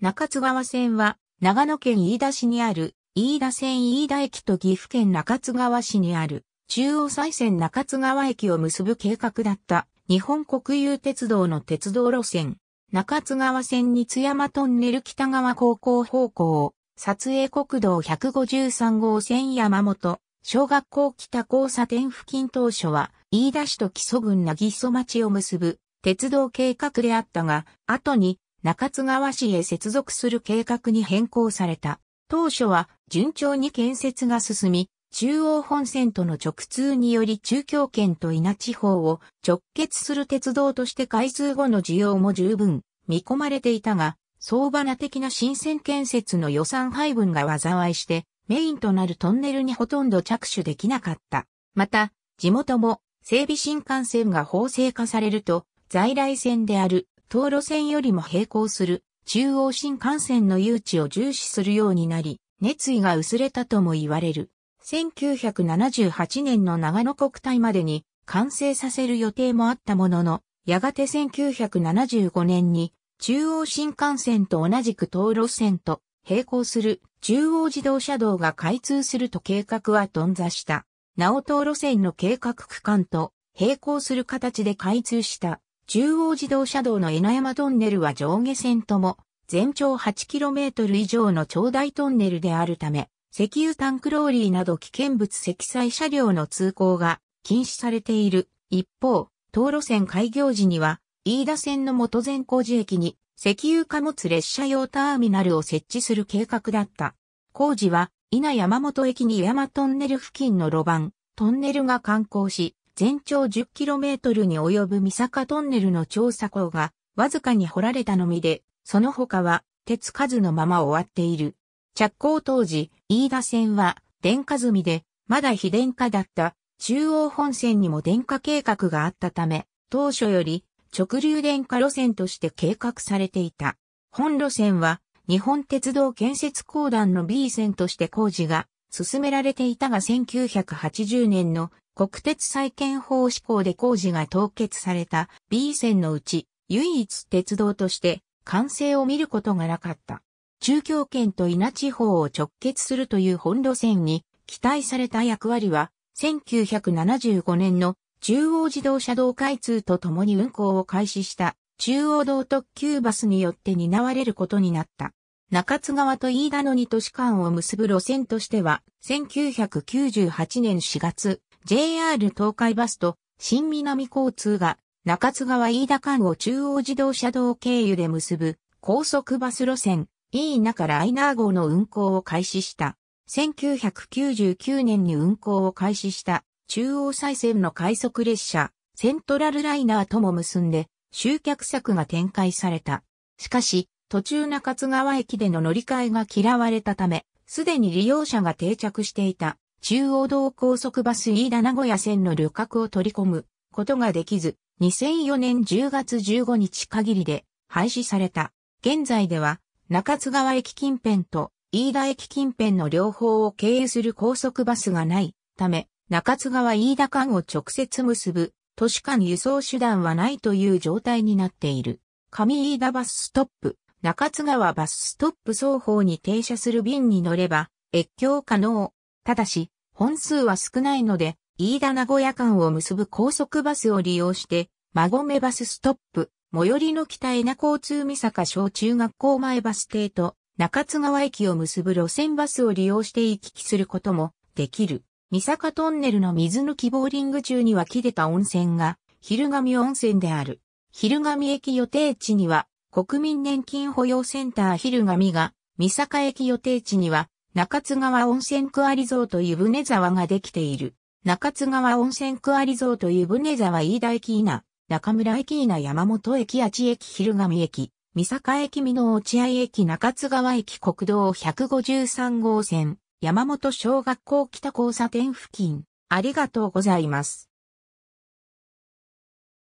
中津川線は長野県飯田市にある飯田線飯田駅と岐阜県中津川市にある中央西線中津川駅を結ぶ計画だった日本国有鉄道の鉄道路線。中津川線に津山トンネル北川高校方向、撮影国道153号線山本、小学校北交差点付近当初は、飯田市と木曽郡な木曽町を結ぶ鉄道計画であったが、後に中津川市へ接続する計画に変更された。当初は順調に建設が進み、中央本線との直通により中京圏と稲地方を直結する鉄道として開通後の需要も十分見込まれていたが、相場な的な新線建設の予算配分が災いして、メインとなるトンネルにほとんど着手できなかった。また、地元も整備新幹線が法制化されると、在来線である東路線よりも並行する中央新幹線の誘致を重視するようになり、熱意が薄れたとも言われる。1978年の長野国体までに完成させる予定もあったものの、やがて1975年に中央新幹線と同じく東路線と並行する中央自動車道が開通すると計画は頓挫した。なお東路線の計画区間と並行する形で開通した中央自動車道の稲山トンネルは上下線とも全長 8km 以上の長大トンネルであるため、石油タンクローリーなど危険物積載車両の通行が禁止されている。一方、東路線開業時には、飯田線の元前工事駅に石油貨物列車用ターミナルを設置する計画だった。工事は、稲山本駅に山トンネル付近の路盤、トンネルが観光し、全長 10km に及ぶ三坂トンネルの調査口がわずかに掘られたのみで、その他は鉄数のまま終わっている。着工当時、飯田線は電化済みで、まだ非電化だった中央本線にも電化計画があったため、当初より直流電化路線として計画されていた。本路線は日本鉄道建設公団の B 線として工事が進められていたが1980年の国鉄再建法施行で工事が凍結された B 線のうち唯一鉄道として完成を見ることがなかった。中京圏と稲地方を直結するという本路線に期待された役割は、1975年の中央自動車道開通とともに運行を開始した中央道特急バスによって担われることになった。中津川と飯田の二都市間を結ぶ路線としては、1998年4月、JR 東海バスと新南交通が中津川飯田間を中央自動車道経由で結ぶ高速バス路線、イーナからアイナー号の運行を開始した。1999年に運行を開始した中央再線の快速列車、セントラルライナーとも結んで集客策が展開された。しかし、途中中津川駅での乗り換えが嫌われたため、すでに利用者が定着していた中央道高速バス飯田名古屋線の旅客を取り込むことができず、2004年10月15日限りで廃止された。現在では中津川駅近辺と飯田駅近辺の両方を経由する高速バスがないため、中津川飯田間を直接結ぶ都市間輸送手段はないという状態になっている。上飯田バスストップ、中津川バスストップ双方に停車する便に乗れば越境可能。ただし、本数は少ないので、飯田名古屋間を結ぶ高速バスを利用して、馬込バスストップ、最寄りの北江名交通三坂小中学校前バス停と中津川駅を結ぶ路線バスを利用して行き来することもできる。三坂トンネルの水抜きボーリング中に湧き出た温泉が、昼上温泉である。昼上駅予定地には、国民年金保養センター昼上が、三坂駅予定地には、中津川温泉クアリゾート湯船沢ができている。中津川温泉クアリゾート湯船沢飯田駅稲、中村駅稲山本駅八駅昼上駅、三坂駅美濃落合駅中津川駅国道153号線、山本小学校北交差点付近。ありがとうございます。